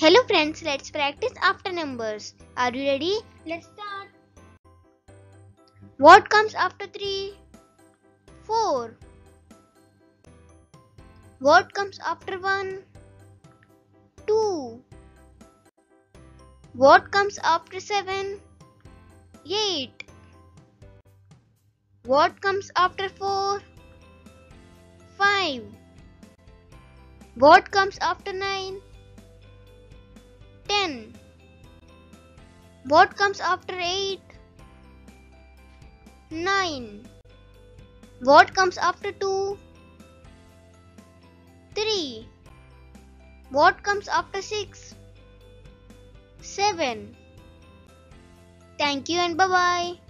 Hello friends, let's practice after numbers. Are you ready? Let's start. What comes after 3? 4. What comes after 1? 2. What comes after 7? 8. What comes after 4? 5. What comes after 9? 10. What comes after 8? 9. What comes after 2? 3. What comes after 6? 7. Thank you and bye bye.